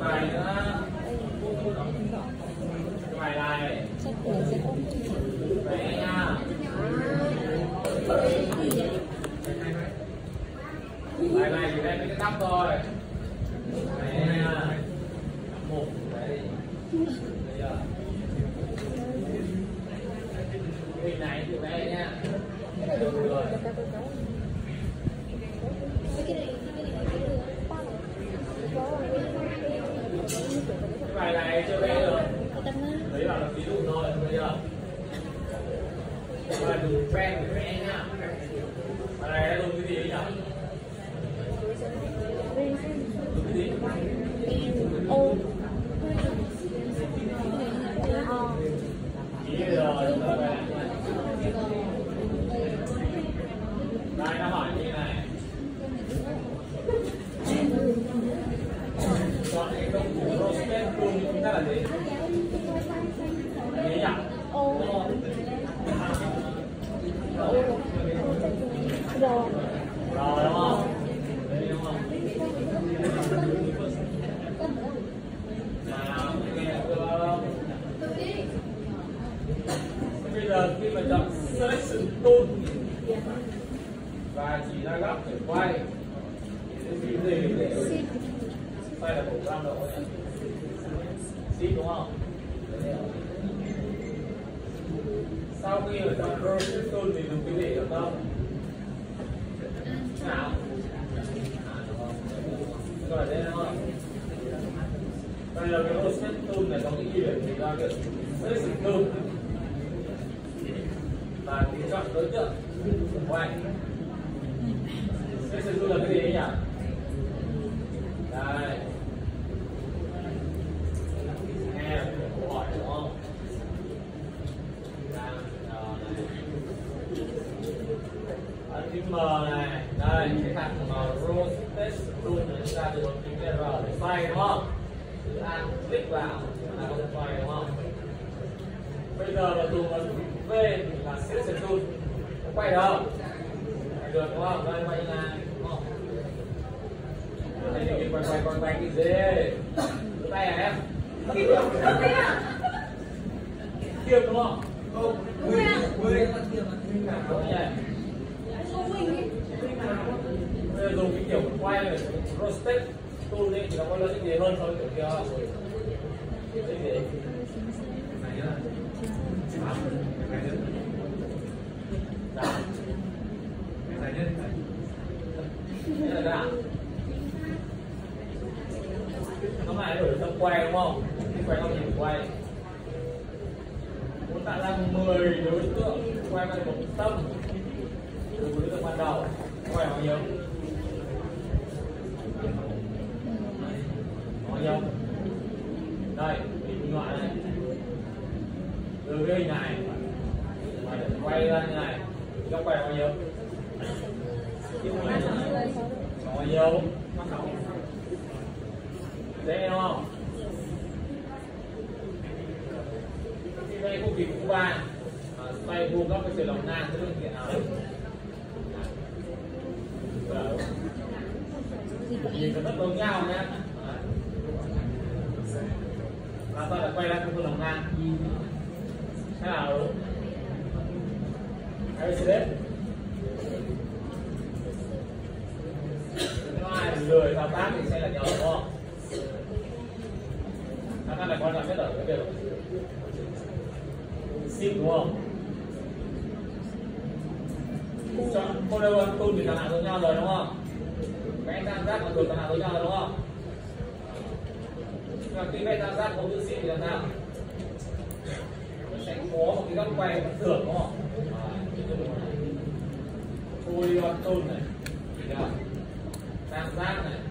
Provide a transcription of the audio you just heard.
bài nữa cái bài này vẽ nha bài này chỉ đây cái đắp thôi vẽ nha một đấy bây giờ cái hình này thì vẽ nha được rồi cái bài này chưa vẽ được đấy là ví dụ thôi, bây giờ. Và dùng pen để em nhá bài này đã dùng cái gì ấy nhỉ dùng cái gì ý bây giờ chúng ta quay lại đây nó hỏi như thế này chọn cái công cụ roasted tool chúng ta là gì gì nhỉ đúng không rồi đúng không Đấy, đúng không nào nghe chưa bây giờ khi mà chọn selection tool và chỉ ra góc để quay thì cái gì để quay là một trăm độ xít đúng không sau khi ở trong rotation thì dùng cái gì được không nào rồi đây thấy không đây là cái rotation này có cái ưu điểm gì ra việc selection tool và tính chọn đối tượng quay selection tool là cái gì ấy nhỉ đây nghe câu hỏi đúng không đang chờ này phím M này đây cái hạt màu rotate tool này chúng ta một phím R để xoay đúng không cứ ăn click vào là thể xoay đúng không bây giờ là dùng ấn V là selection tool nó quay được không quay được đúng không đây quay là đúng không quay quay quay quay cái gì tay à em Kiêm đúng không? Không. Mười, mười. Đúng vậy. Bây giờ dùng cái kiểu quay này, rotate tool đi thì nó có lợi ích gì hơn so với kiểu kia nó lại đổi sang quay đúng không? Thì quay không nhìn quay. Muốn tạo ra 10 đối tượng quay vào một tâm từ đối tượng ban đầu quay bao nhiêu bao nhiêu đây hình loại này từ cái hình này quay, quay ra như này góc quay bao nhiêu bao nhiêu dễ không đây khu vực thứ ba tay ờ, vuông góc cái chiều lòng ngang sẽ hiện nào? Đấy nhìn nó rất nhau nhé và tôi đã quay lại khu vực lòng ngang thế nào hãy sẽ đến Nếu ai lười thao tác thì sẽ là nhỏ đúng không là quan trọng nhất ở cái việc ship đúng không chọn follower tool thì thằng nào với nhau rồi, đúng không? Vẽ tam giác mà thuộc thằng nào với nhau rồi, đúng không? Và khi vẽ tam giác có chữ ship thì làm sao? Nó sẽ có một cái góc quay bất thường, đúng không? Polygon tôn này. À, tam giác này.